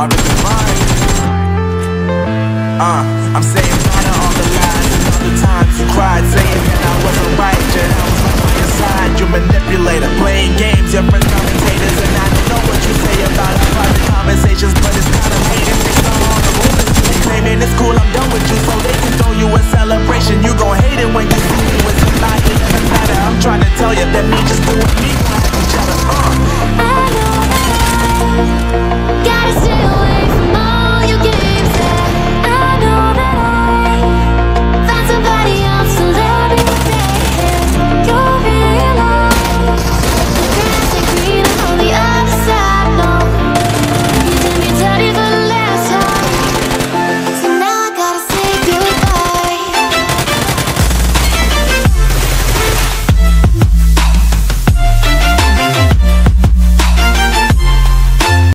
my risk is mine. Uh, I'm saying mine on the line. Another time you cried, saying that I wasn't right. Just I was on your side. You manipulator, playing games, your friends commentators, and I don't know what you say about our private conversations, but it's kind of hating things on all the rumors you be claiming. It's cool, I'm done with you, so they can throw you a celebration. You gon' hate it when you see me with somebody Doesn't matter. I'm trying to tell you that me just doing me.